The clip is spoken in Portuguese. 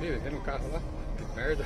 Ih, vem no carro lá. Que merda.